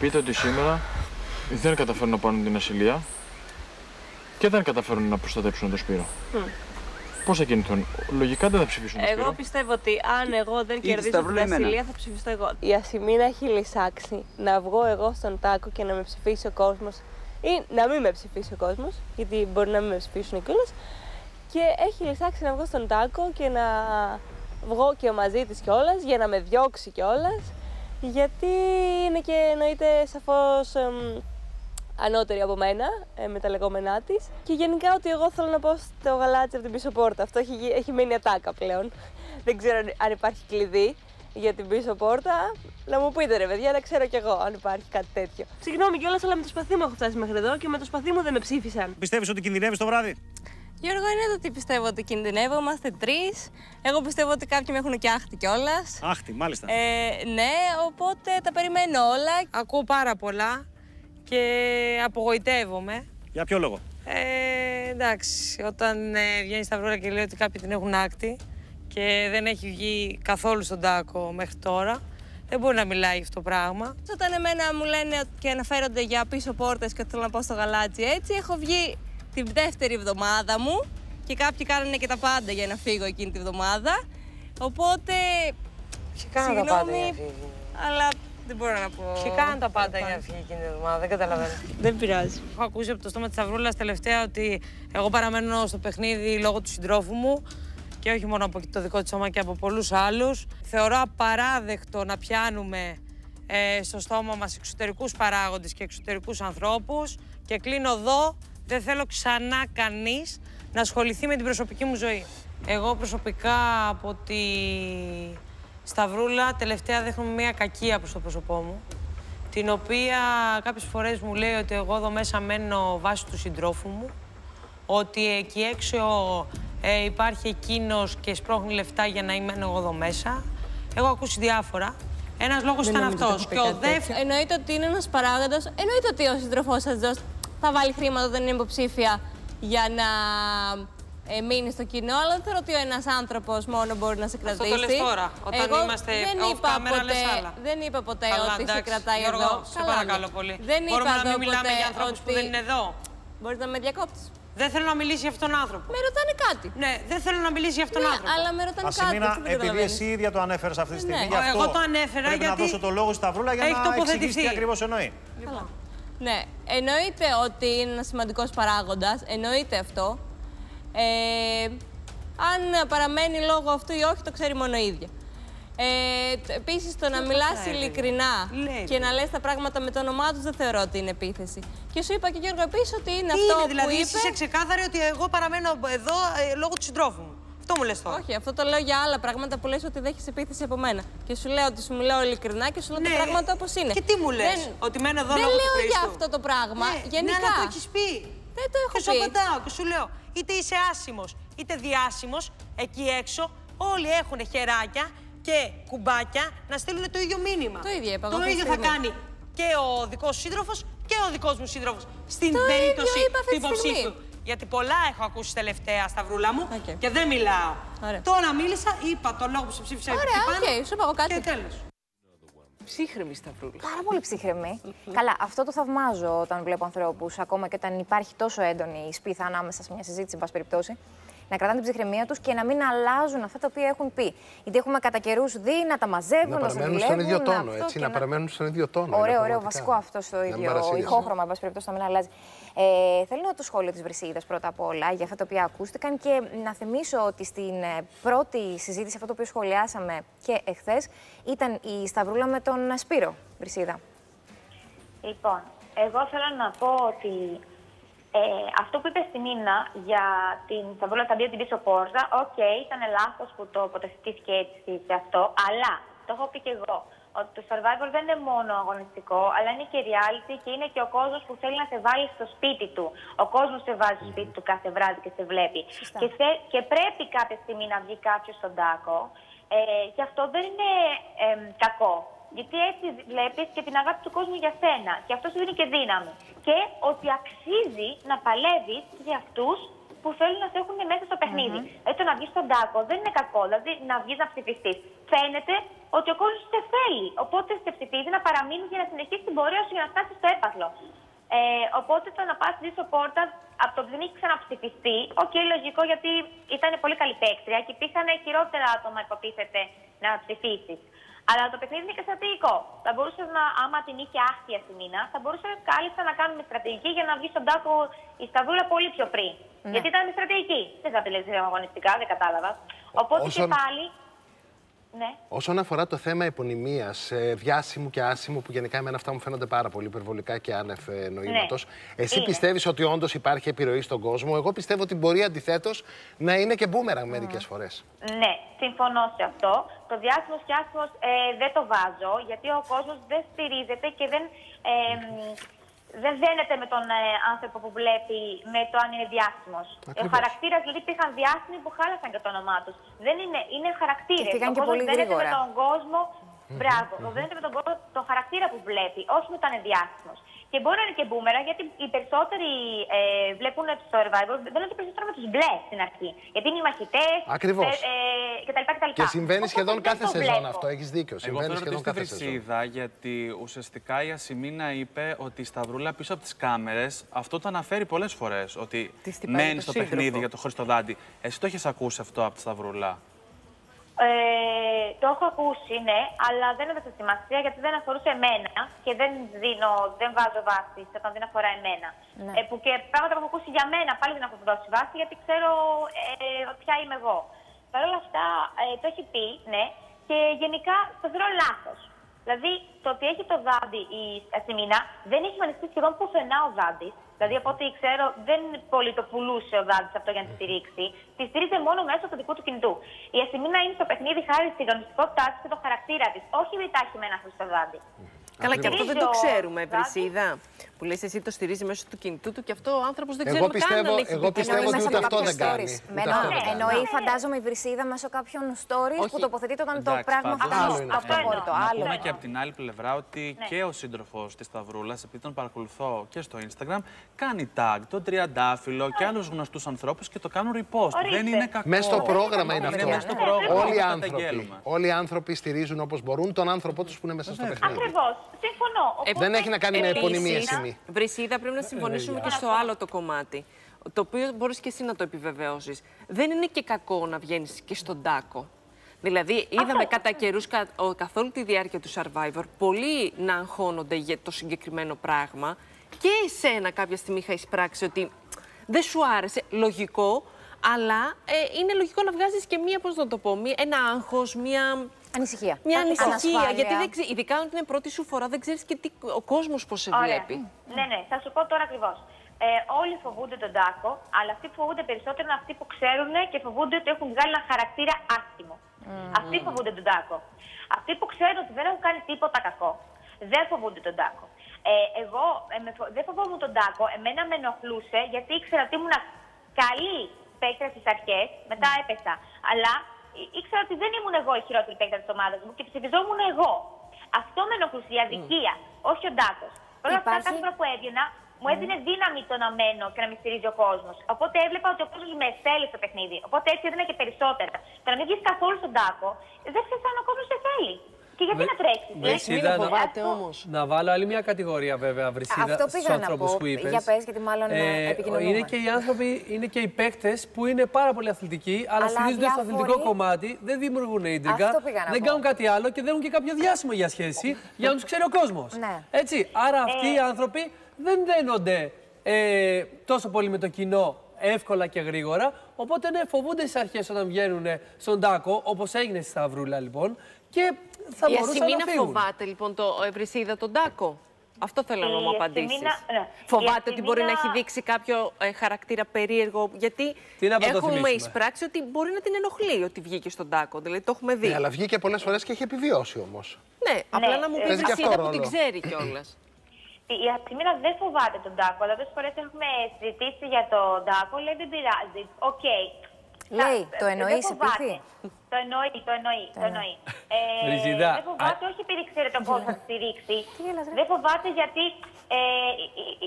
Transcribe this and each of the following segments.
πείτε ότι σήμερα δεν καταφέρουν να πάρουν την ασυλία και δεν καταφέρουν να προστατέψουν τον Σπύρο. Mm. Πώς θα κινηθούν, Λογικά δεν θα ψηφίσουν. Εγώ Σπύρο. πιστεύω ότι αν εγώ δεν κερδίσω την ασυλία θα ψηφιστώ εγώ. Η Ασημίνα έχει λυσάξει να βγω εγώ στον τάκο και να με ψηφίσει ο κόσμος ή να μην με ψηφίσει ο κόσμος, γιατί μπορεί να μην με ψηφίσουν κιόλας. Και έχει λυσάξει να βγω στον τάκο και να βγω και μαζί της κιόλας για να με διώξει κιόλας. Γιατί είναι και εννοείται σαφώς ανώτερη από μένα ε, με τα λεγόμενά της. Και γενικά ότι εγώ θέλω να πάω στο γαλάτσι από την πίσω πόρτα. Αυτό έχει, γι- έχει μείνει ατάκα πλέον. Δεν ξέρω αν- αν υπάρχει κλειδί για την πίσω πόρτα. Να μου πείτε ρε παιδιά, να ξέρω κι εγώ αν υπάρχει κάτι τέτοιο. Συγγνώμη κιόλας, αλλά με το σπαθί μου έχω φτάσει μέχρι εδώ και με το σπαθί μου δεν με ψήφισαν. Πιστεύεις ότι κινδυνεύεις το βράδυ; Γιώργο, είναι το ότι πιστεύω ότι κινδυνεύω. Είμαστε τρεις. Εγώ πιστεύω ότι κάποιοι με έχουν και άχτη κιόλας. Άχτη, μάλιστα. Ε, ναι, οπότε τα περιμένω όλα. Ακούω πάρα πολλά και απογοητεύομαι. Για ποιο λόγο; Ε, εντάξει, όταν ε, βγαίνει στα βρόλα και λέει ότι κάποιοι την έχουν άκτη και δεν έχει βγει καθόλου στον τάκο μέχρι τώρα, δεν μπορεί να μιλάει για αυτό το πράγμα. Όταν εμένα μου λένε και αναφέρονται για πίσω πόρτες και ότι θέλω να πάω στο γαλάτσι έτσι, έχω βγει την δεύτερη εβδομάδα μου και κάποιοι κάνανε και τα πάντα για να φύγω εκείνη τη βδομάδα. Οπότε. Και κάναν τα πάντα για να συγγνώμη, φύγει. αλλά δεν μπορώ να πω. Και κάναν τα πάντα για να φύγει εκείνη τη εβδομάδα, δεν καταλαβαίνω. Δεν πειράζει. Έχω ακούσει από το στόμα της Σταυρούλας τελευταία ότι εγώ παραμένω στο παιχνίδι λόγω του συντρόφου μου και όχι μόνο από το δικό της σώμα και από πολλούς άλλους. Θεωρώ απαράδεκτο να πιάνουμε ε, στο στόμα μας εξωτερικούς παράγοντες και εξωτερικούς ανθρώπους. Και κλείνω εδώ. Δεν θέλω ξανά κανείς να ασχοληθεί με την προσωπική μου ζωή. Εγώ προσωπικά από τη Σταυρούλα τελευταία δέχομαι μια κακία προς το πρόσωπό μου την οποία κάποιες φορές μου λέει ότι εγώ εδώ μέσα μένω βάσει του συντρόφου μου, ότι εκεί έξω ε, υπάρχει εκείνος και σπρώχνει λεφτά για να είμαι εγώ εδώ μέσα. Έχω ακούσει διάφορα. Ένας λόγος ήταν αυτός. Και ο δεύτερος... Εννοείται ότι είναι ένας παράγοντας. Εννοείται ότι ο σύντροφός σας θα βάλει χρήματα όταν είναι υποψήφια για να ε, μείνει στο κοινό, αλλά δεν θεωρώ ότι ένας άνθρωπος μόνο μπορεί να σε το κρατήσει. λες τώρα, όταν Εγώ είμαστε δεν off είπα camera, ποτέ, λες άλλα. Δεν είπα ποτέ Καλά, ότι σε εντάξει. κρατάει Γιώργο, εδώ. σε Καλά, παρακαλώ ναι. πολύ. Δεν Μπορούμε είπα να μην εδώ μιλάμε ποτέ για ανθρώπους που ότι- δεν είναι εδώ. Μπορεί να με διακόπτεις. Δεν θέλω να μιλήσει για αυτόν τον άνθρωπο. Με ρωτάνε κάτι. Ναι, δεν θέλω να μιλήσει για αυτόν τον Ναι, άνθρωπο. αλλά με ρωτάνε κάτι. Ασημίνα, έτσι δεν επειδή καταλαβαίνεις. εσύ ίδια το ανέφερες αυτή τη στιγμή, Ναι. γι' αυτό Εγώ το ανέφερα πρέπει γιατί να δώσω το λόγο στη Σταυρούλα για έχει να εξηγήσει τοποθετηθεί. τι ακριβώς εννοεί. Καλά. Ναι, εννοείται ότι είναι ένας σημαντικός παράγοντας. Εννοείται αυτό. Ε, αν παραμένει λόγω αυτού ή όχι, το ξέρει μόνο η ίδια. Ε, Επίσης, το να μιλάς λέει, ειλικρινά Λέει, και να λες τα πράγματα με το όνομά τους δεν θεωρώ ότι είναι επίθεση. Και σου είπα και Γιώργο επίσης ότι είναι Τι αυτό είναι, που δηλαδή είπε. εσύ είσαι ξεκάθαρη ότι εγώ παραμένω εδώ ε, λόγω του συντρόφου μου. Αυτό μου λες τώρα. Όχι, αυτό το λέω για άλλα πράγματα που λες ότι δέχεσαι επίθεση από μένα. Και σου λέω ότι σου μιλάω ειλικρινά και σου λέω τα Ναι. πράγματα όπως είναι. Και τι μου λες, Δεν- ότι μένω εδώ Δεν λόγω του λέω για Χρήστου. αυτό το πράγμα. Ναι, Γενικά. Ναι, αλλά το έχεις πει. Δεν το έχω και σου πει. απαντάω και σου λέω, είτε είσαι άσημος, είτε διάσημος, εκεί έξω όλοι έχουν χεράκια και κουμπάκια να στείλουν το ίδιο μήνυμα. Το ίδιο είπα εγώ Το αυτή τη ίδιο θα στιγμή. κάνει και ο δικός σου σύντροφος και ο δικός μου σύντροφος στην Το περίπτωση ίδιο είπα αυτή του τη στιγμή. υποψήφιου. Γιατί πολλά έχω ακούσει τελευταία Σταυρούλα μου Οκ. και δεν μιλάω. Ωραία. Τώρα μίλησα, είπα το λόγο που σε ψήφισα Ωραία, εκεί πάνω οκ, σου είπα εγώ κάτι. και τέλος. Ψύχραιμη Σταυρούλα. Πάρα πολύ ψύχραιμη. Καλά, αυτό το θαυμάζω όταν βλέπω ανθρώπους, ακόμα και όταν υπάρχει τόσο έντονη η σπίθα ανάμεσα σε μια συζήτηση, εν πάση περιπτώσει, να κρατάνε την ψυχραιμία τους και να μην αλλάζουν αυτά τα οποία έχουν πει. Γιατί έχουμε κατά καιρούς δει να τα μαζεύουν, Να να, παραμένουν ζηλεύουν, στον ίδιο να τόνο, αυτό έτσι, και να παραμένουν στον ίδιο τόνο. είναι Ωραίο, ωραίο, πραγματικά. βασικό αυτό στο Να ίδιο παρασύρεσαι. ηχόχρωμα, εν πάση περιπτώσει, να μην αλλάζει. Ε, θέλω να το σχόλιο της Βρισηίδας πρώτα απ' όλα για αυτά τα οποία ακούστηκαν και να θυμίσω ότι στην ε, πρώτη συζήτηση, αυτό το οποίο σχολιάσαμε και εχθές, ήταν η Σταυρούλα με τον Σπύρο. Βρισηίδα. Λοιπόν, εγώ θέλω να πω ότι ε, αυτό που είπες Ασημίνα για την Σταυρούλα θα μπει από την πίσω πόρτα, οκ, ήταν λάθος που το τοποθετήθηκε έτσι και αυτό, αλλά το έχω πει και εγώ. Ότι το Survivor δεν είναι μόνο αγωνιστικό, αλλά είναι και reality και είναι και ο κόσμος που θέλει να σε βάλει στο σπίτι του. Ο κόσμος σε βάζει στο σπίτι του κάθε βράδυ και σε βλέπει. Και, θε- και πρέπει κάποια στιγμή να βγει κάποιος στον τάκο. Ε, και αυτό δεν είναι εμ, κακό. Γιατί έτσι βλέπεις και την αγάπη του κόσμου για σένα. Και αυτό σου δίνει και δύναμη. Και ότι αξίζει να παλεύεις για αυτούς που θέλουν να σε έχουν μέσα στο παιχνίδι. Έτσι το να βγεις στον τάκο δεν είναι κακό. Δηλαδή να βγεις να ψηφιστείς. φαίνεται ότι ο κόσμος σε θέλει. Οπότε σε ψηφίζει να παραμείνεις για να συνεχίσεις την πορεία σου για να φτάσεις στο έπαθλο. Ε, οπότε το να πας πίσω πόρτας από το που δεν έχει ξαναψηφιστεί, οκ, okay, λογικό γιατί ήταν πολύ καλή παίκτρια και υπήρχαν χειρότερα άτομα, υποτίθεται, να ψηφίσεις. Αλλά το παιχνίδι είναι και στρατηγικό. Θα μπορούσες να, άμα την είχε άχτι η Ασημίνα, θα μπορούσες κάλλιστα να κάνουμε στρατηγική για να βγει στον τάκο η Σταβούλα πολύ πιο πριν. Ναι. Γιατί ήταν στρατηγική. Δεν θα τη λέει αγωνιστικά, δεν κατάλαβα. Οπότε Όσον... και πάλι ναι. Όσον αφορά το θέμα επωνυμίας, ε, διάσημου και άσημου, που γενικά εμένα αυτά μου φαίνονται πάρα πολύ υπερβολικά και άνευ ε, νοήματος, ναι. εσύ πιστεύεις ότι όντως υπάρχει επιρροή στον κόσμο; Εγώ πιστεύω ότι μπορεί αντιθέτως να είναι και μπούμεραν mm. μερικές φορές. Ναι, συμφωνώ σε αυτό. Το διάσημος και άσημος ε, δεν το βάζω, γιατί ο κόσμος δεν στηρίζεται και δεν. Ε, δεν δένεται με τον ε, άνθρωπο που βλέπει με το αν είναι διάσημος. Ο χαρακτήρας, δηλαδή υπήρχαν διάσημοι που χάλασαν και το όνομά τους. Δεν είναι, είναι χαρακτήρες. Ο κόσμο δένεται με τον κόσμο. Μπράβο, δένεται με τον κόσμο το χαρακτήρα που βλέπει, όχι με το αν είναι διάσημος. Και μπορεί να είναι και μπούμερα, γιατί οι περισσότεροι ε, βλέπουν το survivor, δεν είναι περισσότερο με τους μπλε στην αρχή. Γιατί είναι οι μαχητές. Ακριβώς. Ε, ε, κτλ, κτλ. Και συμβαίνει σχεδόν κάθε σεζόν αυτό. Έχεις δίκιο. Συμβαίνει σχεδόν κάθε σεζόν. γιατί ουσιαστικά η Ασημίνα είπε ότι η Σταυρούλα πίσω από τις κάμερες αυτό το αναφέρει πολλές φορές. Ότι μένει στο παιχνίδι για το Χριστοδάντη. Εσύ το έχεις ακούσει αυτό από τη Σταυρούλα; Ε, το έχω ακούσει, ναι, αλλά δεν έδωσα σημασία γιατί δεν αφορούσε εμένα και δεν, δίνω, δεν βάζω βάση όταν δεν αφορά εμένα. Ναι. Ε, που και πράγματα που έχω ακούσει για μένα πάλι δεν έχω δώσει βάση γιατί ξέρω ε, ποια είμαι εγώ. Παρ' όλα αυτά ε, το έχει πει, ναι, και γενικά το θεωρώ λάθος. Δηλαδή το ότι έχει το δάντι η Ασημίνα δεν έχει εμφανιστεί σχεδόν πουθενά ο δάντης. Δηλαδή, από ό,τι ξέρω, δεν πολύ το πουλούσε ο Δάντη αυτό για να τη στηρίξει. Τη στήριζε μόνο μέσω του δικού του κινητού. Η Ασημίνα είναι στο παιχνίδι χάρη στην γνωστικότητά της και το χαρακτήρα της. Όχι επειδή τα έχει με ένα στο Δάντη. Καλά, και αυτό δεν το ξέρουμε, Βρυσίδα. Που λες εσύ το στηρίζει μέσω του κινητού του και αυτό ο άνθρωπος δεν ξέρει καν αν έχει Εγώ πιστεύω ότι ούτε αυτό δεν κάνει. Εννοεί, φαντάζομαι, η Βρυσίδα μέσω κάποιων stories που τοποθετείται όταν το πράγμα φτάνει στο αυτοχώρητο. Άλλο. Να και από την άλλη πλευρά ότι ναι. και ο σύντροφος της Σταυρούλας, επειδή τον παρακολουθώ και στο Instagram, κάνει tag τον Τριαντάφυλλο και άλλους γνωστούς ανθρώπους και το κάνουν repost. Δεν είναι κακό. Μέσα στο πρόγραμμα είναι αυτό. Όλοι οι άνθρωποι στηρίζουν όπως μπορούν τον άνθρωπό τους που είναι μέσα στο παιχνίδι. Ακριβώς. Συμφωνώ. Δεν έχει να κάνει με επωνυμία σημεία. Βρυσίδα, πρέπει να συμφωνήσουμε και στο άλλο το κομμάτι. Το οποίο μπορείς και εσύ να το επιβεβαιώσεις. Δεν είναι και κακό να βγαίνεις και στον τάκο. Δηλαδή, είδαμε κατά καιρούς, καθ' όλη τη διάρκεια του survivor, πολλοί να αγχώνονται για το συγκεκριμένο πράγμα. Και εσένα κάποια στιγμή είχα εισπράξει ότι δεν σου άρεσε. Λογικό, αλλά ε, είναι λογικό να βγάζεις και μία, πώς να το πω, μία, ένα άγχος, μία Ανησυχία. Μια ανησυχία. Γιατί δεν ξέρει, ειδικά όταν είναι πρώτη σου φορά, δεν ξέρεις και τι, ο κόσμος πώς σε βλέπει. Ναι, ναι, θα σου πω τώρα ακριβώς. Ε, όλοι φοβούνται τον τάκο, αλλά αυτοί που φοβούνται περισσότερο είναι αυτοί που ξέρουν και φοβούνται ότι έχουν βγάλει ένα χαρακτήρα άσχημο. Mm. Αυτοί φοβούνται τον τάκο. Αυτοί που ξέρουν ότι δεν έχουν κάνει τίποτα κακό, δεν φοβούνται τον τάκο. Ε, εγώ ε, με, δεν φοβόμουν τον τάκο, εμένα με ενοχλούσε γιατί ήξερα ότι ήμουν καλή παίκτρας στις αρχές, μετά έπεσα. Αλλά ήξερα ότι δεν ήμουν εγώ η χειρότερη παίκτα της ομάδας μου και ψηφιζόμουν εγώ. Αυτό με ενοχλούσε, η αδικία, mm. όχι ο Ντάκο. Όλα αυτά, κάθε φορά που έβγαινα, μου έδινε δύναμη το να μένω και να με στηρίζει ο κόσμος. Οπότε έβλεπα ότι ο κόσμος με θέλει στο παιχνίδι. Οπότε έτσι έδινα και περισσότερα. Το να μην βγεις καθόλου στον τάκο, δεν ξέρεις αν ο κόσμος σε θέλει. Και γιατί να τρέξει. Βρυσίδα, μην φοβάται όμως. Να βάλω άλλη μια κατηγορία βέβαια, Βρυσίδα, Αυτό πήγα να πω. Που είπες. Για πες, γιατί μάλλον ε, επικοινωνούμε. Είναι και οι άνθρωποι, είναι και οι παίκτες που είναι πάρα πολύ αθλητικοί, αλλά, αλλά στηρίζονται στο αθλητικό κομμάτι, δεν δημιουργούν ίντρικα, δεν κάνουν κάτι άλλο και δεν έχουν και κάποιο διάσημο για σχέση για να τους ξέρει ο κόσμος. Ναι. Έτσι. Άρα αυτοί οι ε. άνθρωποι δεν δένονται ε, τόσο πολύ με το κοινό εύκολα και γρήγορα. Οπότε ναι, φοβούνται στις αρχές όταν βγαίνουν στον τάκο, όπως έγινε στη Σταυρούλα λοιπόν, και θα Η μπορούσαν να φύγουν. φοβάται λοιπόν το Ευρυσίδα τον τάκο. Αυτό θέλω να μου απαντήσεις. Ναι. Φοβάται ότι μπορεί να έχει δείξει κάποιο ε, χαρακτήρα περίεργο. Γιατί έχουμε εισπράξει ότι μπορεί να την ενοχλεί ότι βγήκε στον τάκο. Δηλαδή το έχουμε δει. Ναι, αλλά βγήκε πολλές φορές και έχει επιβιώσει όμως. Ναι, απλά να μου πεις Βρισηίδα που την ξέρει κιόλας. Η Ασημίνα δεν φοβάται τον Τάκο, αλλά τόσες φορές έχουμε συζητήσει για τον Τάκο. Λέει δεν πειράζει. OK. Okay. Λέει, το εννοείς σε πληθύ. Το εννοεί, το εννοεί. Το εννοεί. Ε, δεν φοβάται, όχι επειδή ξέρει το πώς θα στηρίξει. δεν φοβάται γιατί ε,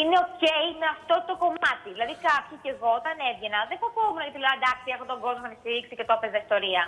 είναι οκ με αυτό το κομμάτι. Δηλαδή, κάποιοι και εγώ όταν έβγαινα δεν φοβόμουν γιατί λέω εντάξει, έχω τον κόσμο να με στηρίξει και το έπαιζα ιστορία.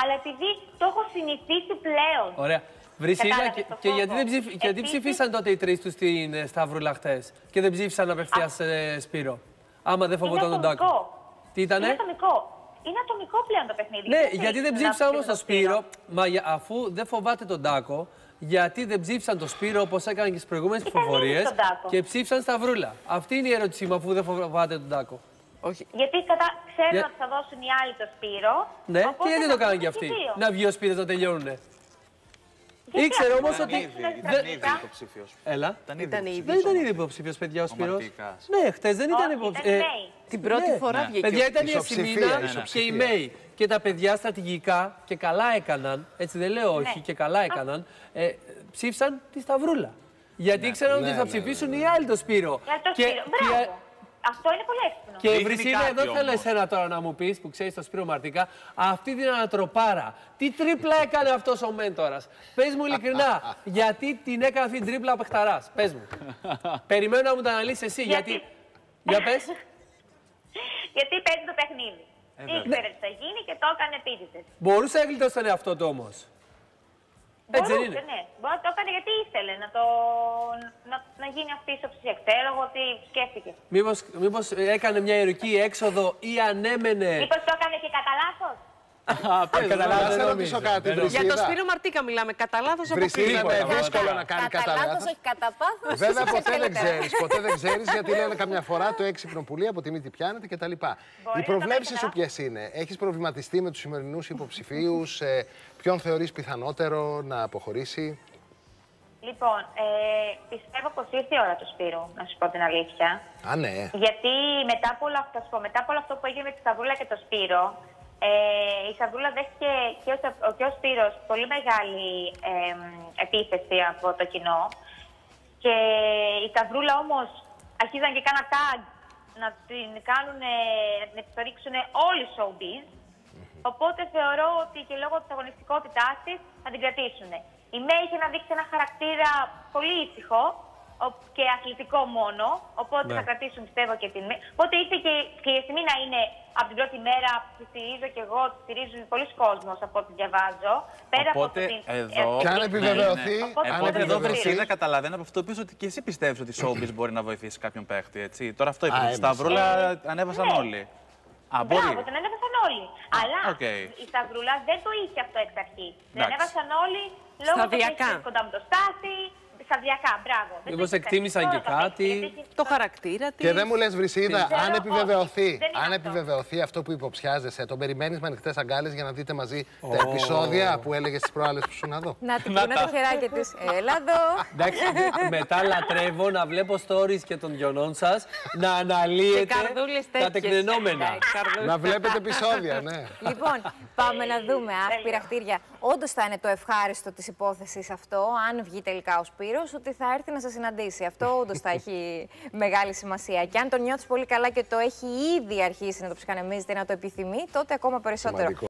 αλλά επειδή το έχω συνηθίσει πλέον. Ωραία. Βρισηίδα, και, και, γιατί δεν, ψηφ, γιατί ψήφισαν τότε οι τρεις τους στην ε, Σταυρούλα χτε και δεν ψήφισαν απευθείας σε Σπύρο; Άμα δεν φοβόταν τον Τάκο. Τι ήτανε; Είναι ατομικό. Είναι ατομικό πλέον το παιχνίδι. Ναι, γιατί δεν ψήφισαν όμως τον Σπύρο; Μα αφού δεν φοβάται τον Τάκο, γιατί δεν ψήφισαν τον Σπύρο όπως έκαναν και στις προηγούμενες ψηφοφορίε και ψήφισαν Σταυρούλα. Αυτή είναι η ερώτησή μου, αφού δεν φοβάται τον Τάκο. Όχι. Γιατί κατά ξέρουν ότι θα δώσουν οι άλλοι το Σπύρο. Ναι, και γιατί το κάνουν και αυτοί. Να βγει ο Σπύρος να τελειώνουνε; Ήξερε όμως ότι. Ήταν ήδη υποψήφιος. Έλα. Ήταν ήδη. Δεν ήταν ήδη υποψήφιος, παιδιά, ο Σπύρος. Ναι, χτε δεν ήταν υποψήφιο. Την πρώτη ναι. φορά βγήκε. Παιδιά ήταν η Ασημίνα και η Μέη. Και τα παιδιά στρατηγικά και καλά έκαναν, έτσι δεν λέω όχι, και καλά έκαναν, ε, ψήφισαν τη Σταυρούλα. Γιατί ήξεραν ότι θα ψηφίσουν οι άλλοι το Σπύρο. Και, αυτό είναι πολύ εύκολο. Και Βρυσίδα, εδώ θέλω εσένα τώρα να μου πεις που ξέρεις το Σπύρο Μαρτίκα, αυτή την ανατροπάρα. Τι τρίπλα έκανε αυτός ο Μέντορας. Πες μου ειλικρινά, γιατί την έκανε αυτή την τρίπλα ο Πεχταρά. Πες μου. Περιμένω να μου τα αναλύσεις εσύ. Γιατί. Για πες. γιατί παίζει το παιχνίδι. Ε, Ήξερε τι θα γίνει και το έκανε επίτηδες. Μπορούσε να γλιτώσει τον εαυτό του όμως. Έτσι Μπορούσε, είναι. ναι. Μπορεί να το έκανε γιατί ήθελε να, το, να, να γίνει αυτή η ισοψηφία. Ξέρω εγώ τι σκέφτηκε. Μήπως, μήπως έκανε μια ηρωική έξοδο ή ανέμενε... Μήπως το έκανε και κατά λάθος; Καταλάβω, να ρωτήσω κάτι. Για το Σπύρο Μαρτίκα μιλάμε. Κατά λάθος από Βρυσίδα είναι δύσκολο να κάνει κατά λάθος. όχι κατά πάθος. Βέβαια ποτέ δεν ξέρεις. Ποτέ δεν ξέρεις γιατί λένε καμιά φορά το έξυπνο πουλί από τη μύτη πιάνεται κτλ. Οι προβλέψεις σου ποιες είναι; Έχεις προβληματιστεί με τους σημερινούς υποψηφίους. Ποιον θεωρείς πιθανότερο να αποχωρήσει; Λοιπόν, ε, πιστεύω πως ήρθε η ώρα του Σπύρου, να σου πω την αλήθεια. Α, ναι. Γιατί μετά από όλο αυτό, μετά από όλο αυτό που έγινε με τη Σταυρούλα και το Σπύρο, ε, η Σαββούλα δέχτηκε και ο, και ο Σπύρος πολύ μεγάλη ε, επίθεση από το κοινό. Και η Σταυρούλα όμως αρχίζαν και κάνα tag να την κάνουν, να την εξορίξουν όλοι οι showbiz. Οπότε θεωρώ ότι και λόγω της αγωνιστικότητάς της θα την κρατήσουν. Η Μέη είχε να δείξει ένα χαρακτήρα πολύ ήσυχο, και αθλητικό μόνο. Οπότε ναι. θα κρατήσουν πιστεύω και την. Οπότε ήρθε και, και η Εσημίνα είναι από την πρώτη μέρα που τη στηρίζω και εγώ, τη στηρίζουν πολλοί κόσμος από ό,τι διαβάζω. Πέρα οπότε από την... εδώ. Και αν επιβεβαιωθεί. Ναι, ναι. Οπότε εδώ Βρυσίδα καταλαβαίνω από αυτό που ότι και εσύ πιστεύεις ότι η Showbiz μπορεί να βοηθήσει κάποιον παίχτη. Έτσι. Τώρα αυτό είπες. Σταυρούλα ανέβασαν ναι. όλοι. Α, μπορεί. Μπράβο, τον ανέβασαν όλοι. Αλλά okay. η Σταυρούλα δεν το είχε αυτό εξ αρχής. Την ανέβασαν όλοι λόγω του ότι κοντά με το Στάθη, σταδιακά, μπράβο. Μήπως εκτίμησαν και κάτι; Το χαρακτήρα της. Και δεν μου λες, Βρυσίδα, αν επιβεβαιωθεί, αν επιβεβαιωθεί αυτό που υποψιάζεσαι, τον περιμένεις με ανοιχτές αγκάλες για να δείτε μαζί τα επεισόδια που έλεγες τι προάλλες που σου να δω. Να την πούνε το χεράκι της. Έλα εδώ. Εντάξει, μετά λατρεύω να βλέπω stories και των γιονών σας να αναλύετε τα τεκνενόμενα. Να βλέπετε επεισόδια, ναι. Λοιπόν, πάμε να δούμε. Αχ, πειραχτήρια. Όντως θα είναι το ευχάριστο της υπόθεσης αυτό, αν βγει τελικά ο Σπύρος ότι θα έρθει να σας συναντήσει. Αυτό όντως θα έχει μεγάλη σημασία. Και αν το νιώθεις πολύ καλά και το έχει ήδη αρχίσει να το ψυχανεμίζεται, να το επιθυμεί, τότε ακόμα περισσότερο.